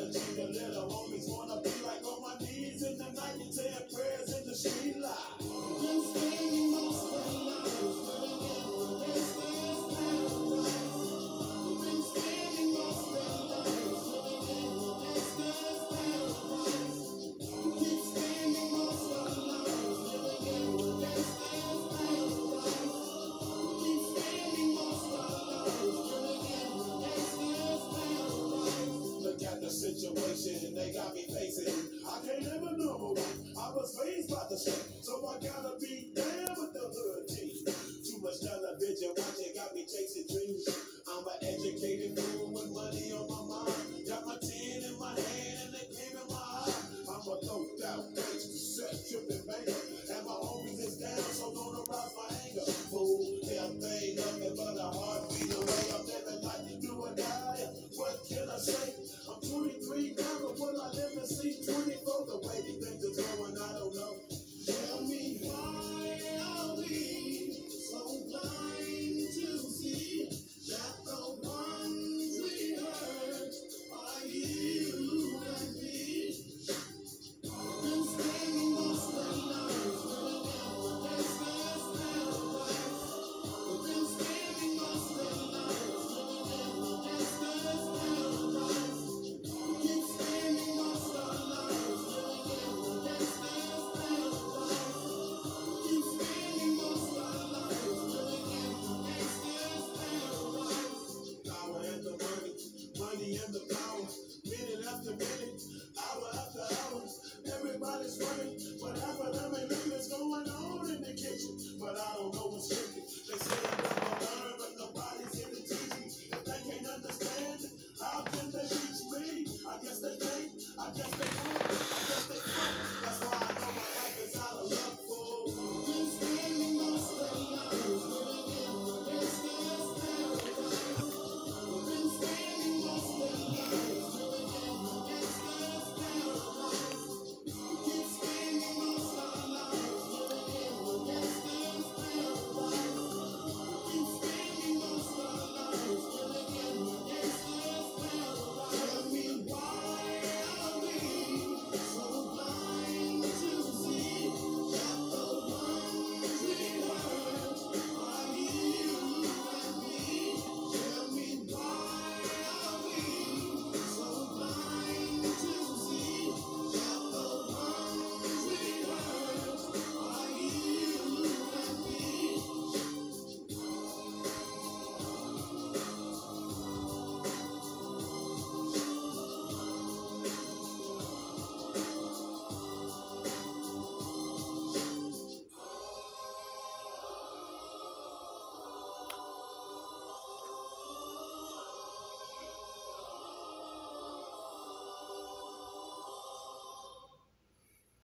Of G the homies wanna I can't ever know. I was raised by the street, so I gotta be down with the hood team. Too much television watching got me chasing dreams. I'm an educated fool with money on my mind. Got my ten in my hand and they came in my eye. I'm a no doubt gangster, sex tripping banker. And my homies is down, so don't arouse my anger. Fool, hell ain't nothing but a heartbeat away. I'm living like you do or die. What can I say? I'm 23 now, but will I live and see 20 the way these things are going, I don't know.